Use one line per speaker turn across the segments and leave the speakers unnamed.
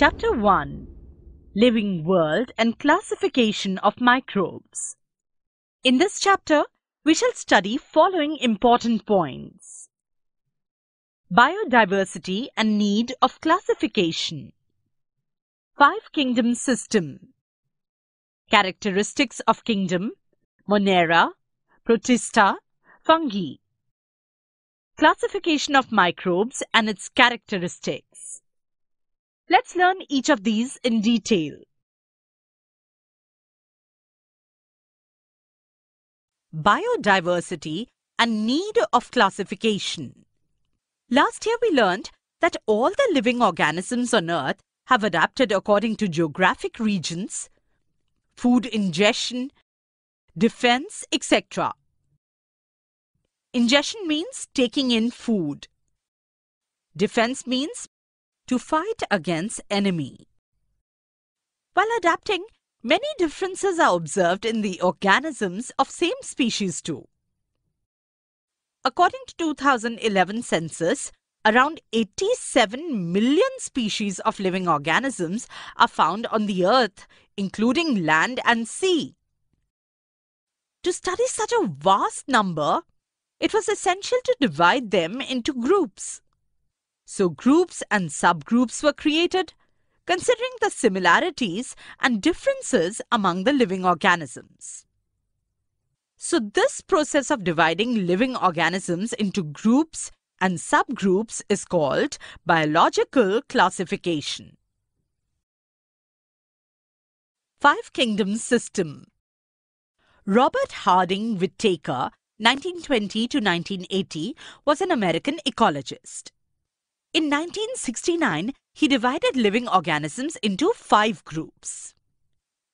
Chapter 1 Living World and Classification of Microbes. In this chapter, we shall study following important points. Biodiversity and need of classification. Five kingdom system. Characteristics of kingdom, Monera, Protista, fungi. Classification of microbes and its characteristics. Let's learn each of these in detail. Biodiversity and need of classification. Last year we learned that all the living organisms on Earth have adapted according to geographic regions, food ingestion, defense, etc. Ingestion means taking in food. Defense means to fight against enemy. While adapting, many differences are observed in the organisms of same species too. According to 2011 census, around 87 million species of living organisms are found on the earth, including land and sea. To study such a vast number, it was essential to divide them into groups. So groups and subgroups were created, considering the similarities and differences among the living organisms. So this process of dividing living organisms into groups and subgroups is called biological classification. Five Kingdoms System Robert Harding Whittaker, 1920 to 1980, was an American ecologist. In 1969, he divided living organisms into five groups.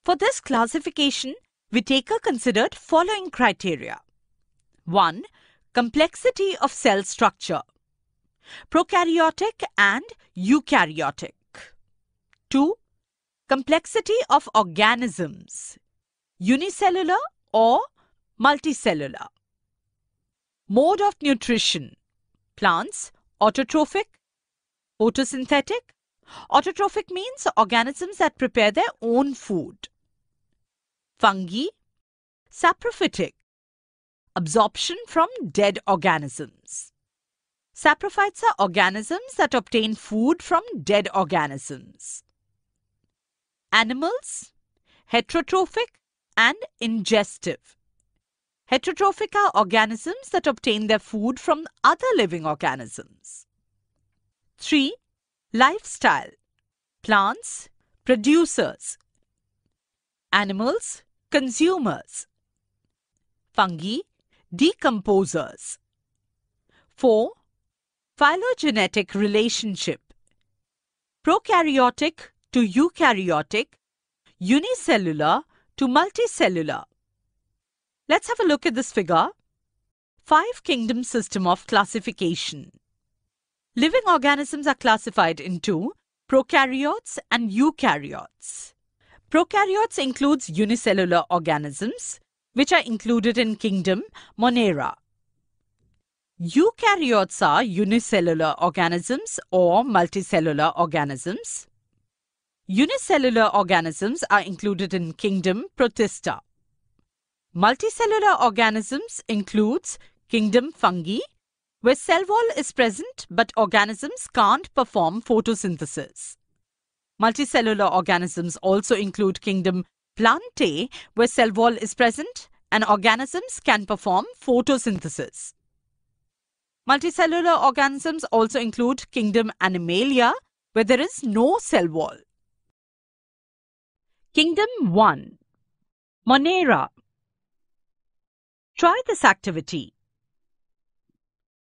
For this classification, Whittaker considered following criteria. 1. Complexity of cell structure. Prokaryotic and eukaryotic. 2. Complexity of organisms. Unicellular or multicellular. Mode of nutrition. Plants, autotrophic, photosynthetic. Autotrophic means organisms that prepare their own food. Fungi, saprophytic, absorption from dead organisms. Saprophytes are organisms that obtain food from dead organisms. Animals, heterotrophic and ingestive. Heterotrophic are organisms that obtain their food from other living organisms. 3. Lifestyle Plants, producers. Animals, consumers. Fungi, decomposers. 4. Phylogenetic relationship. Prokaryotic to eukaryotic, unicellular to multicellular. Let's have a look at this figure. Five kingdom system of classification. Living organisms are classified into prokaryotes and eukaryotes. Prokaryotes includes unicellular organisms, which are included in kingdom Monera. Eukaryotes are unicellular organisms or multicellular organisms. Unicellular organisms are included in kingdom Protista. Multicellular organisms includes kingdom fungi, where cell wall is present but organisms can't perform photosynthesis. Multicellular organisms also include kingdom Plantae, where cell wall is present and organisms can perform photosynthesis. Multicellular organisms also include kingdom Animalia, where there is no cell wall. Kingdom 1 Monera Try this activity.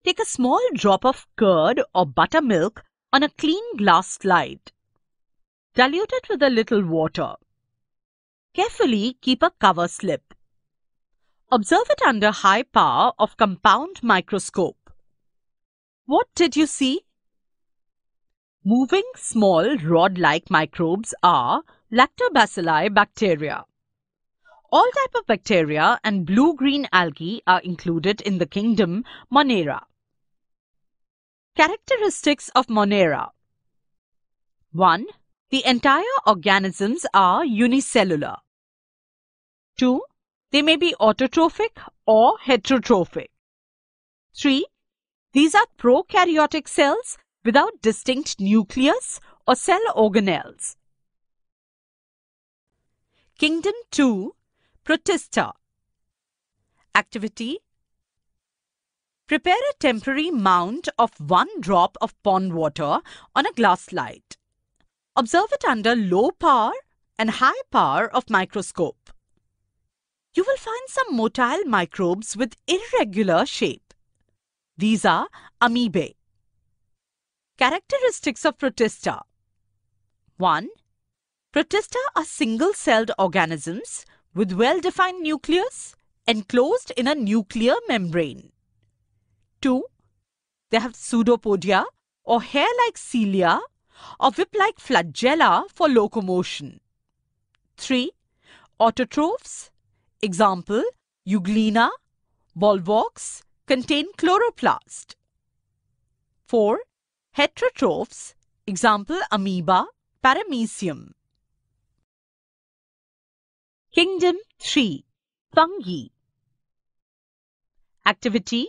Take a small drop of curd or buttermilk on a clean glass slide. Dilute it with a little water. Carefully keep a cover slip. Observe it under high power of compound microscope. What did you see? Moving small rod-like microbes are lactobacilli bacteria. All type of bacteria and blue-green algae are included in the kingdom Monera. Characteristics of Monera 1. The entire organisms are unicellular. 2. They may be autotrophic or heterotrophic. 3. These are prokaryotic cells without distinct nucleus or cell organelles. Kingdom 2 Protista Activity Prepare a temporary mount of one drop of pond water on a glass slide. Observe it under low power and high power of microscope. You will find some motile microbes with irregular shape. These are amoebae. Characteristics of Protista 1. Protista are single-celled organisms with well-defined nucleus enclosed in a nuclear membrane. 2. They have pseudopodia or hair-like cilia or whip-like flagella for locomotion. 3. Autotrophs, example, Euglena, volvox, contain chloroplast. 4. Heterotrophs, example, amoeba, paramecium. Kingdom 3 Fungi Activity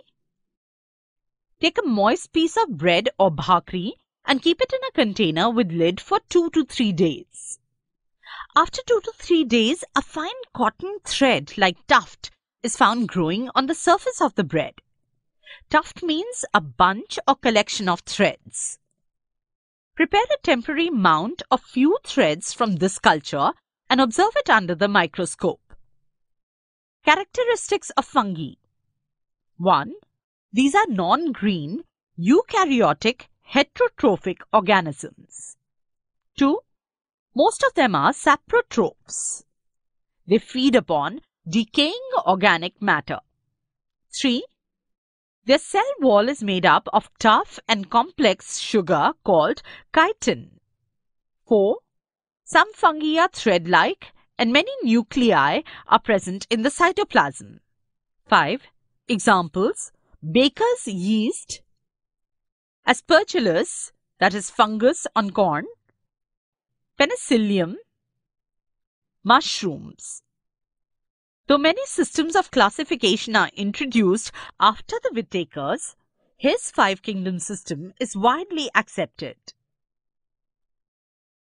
Take a moist piece of bread or bhakri and keep it in a container with lid for 2 to 3 days. After 2 to 3 days, a fine cotton thread like tuft is found growing on the surface of the bread. Tuft means a bunch or collection of threads. Prepare a temporary mount of few threads from this culture and observe it under the microscope. Characteristics of fungi 1. These are non-green, eukaryotic, heterotrophic organisms. 2. Most of them are saprotrophs. They feed upon decaying organic matter. 3. Their cell wall is made up of tough and complex sugar called chitin. 4. Some fungi are thread-like and many nuclei are present in the cytoplasm. 5. Examples Baker's yeast, Aspergillus, that is fungus on corn, Penicillium, mushrooms. Though many systems of classification are introduced after the Whittakers, his five kingdom system is widely accepted.